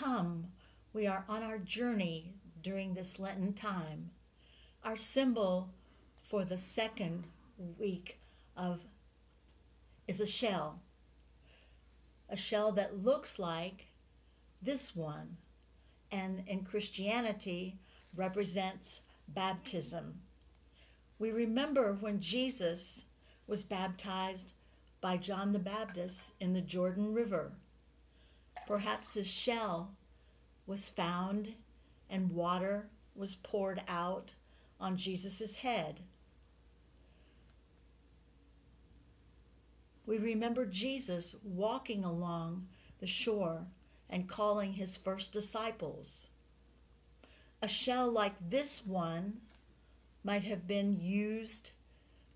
come, we are on our journey during this Lenten time. Our symbol for the second week of is a shell. A shell that looks like this one and in Christianity represents baptism. We remember when Jesus was baptized by John the Baptist in the Jordan River. Perhaps his shell was found and water was poured out on Jesus' head. We remember Jesus walking along the shore and calling his first disciples. A shell like this one might have been used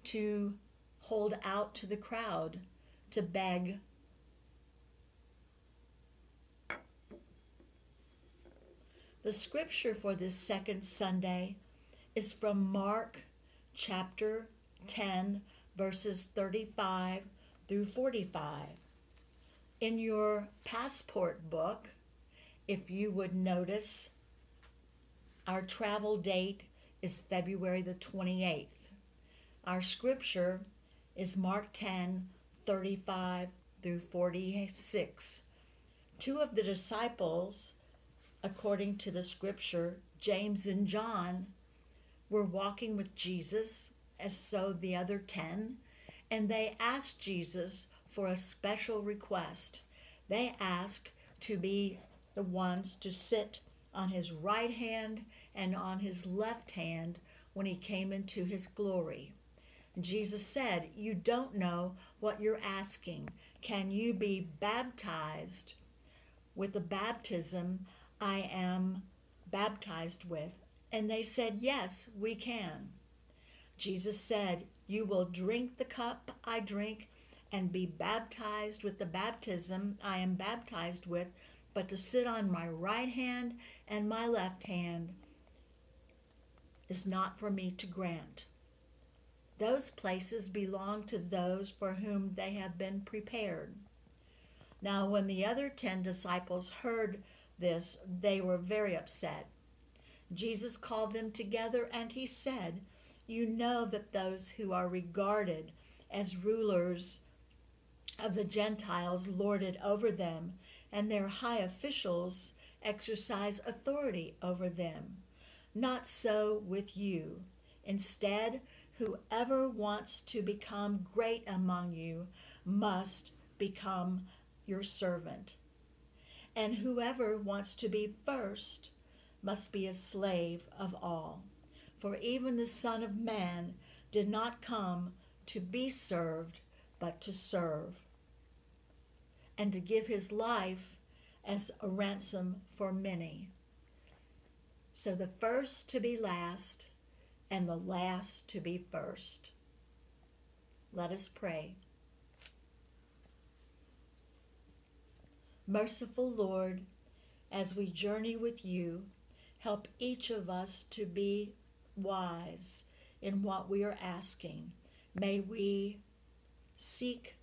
to hold out to the crowd to beg. The scripture for this second Sunday is from Mark chapter 10, verses 35 through 45. In your passport book, if you would notice, our travel date is February the 28th. Our scripture is Mark 10 35 through 46. Two of the disciples, according to the scripture, James and John, were walking with Jesus, as so the other 10, and they asked Jesus for a special request. They asked to be the ones to sit on his right hand and on his left hand when he came into his glory. Jesus said, You don't know what you're asking. Can you be baptized with the baptism I am baptized with? And they said, Yes, we can. Jesus said, You will drink the cup I drink and be baptized with the baptism I am baptized with, but to sit on my right hand and my left hand is not for me to grant. Those places belong to those for whom they have been prepared. Now, when the other ten disciples heard this, they were very upset. Jesus called them together and he said, You know that those who are regarded as rulers of the Gentiles lord it over them, and their high officials exercise authority over them. Not so with you. Instead, whoever wants to become great among you must become your servant. And whoever wants to be first must be a slave of all. For even the Son of Man did not come to be served, but to serve, and to give his life as a ransom for many. So the first to be last, and the last to be first. Let us pray. Merciful Lord, as we journey with you, help each of us to be wise in what we are asking. May we seek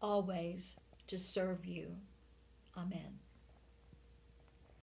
always to serve you. Amen.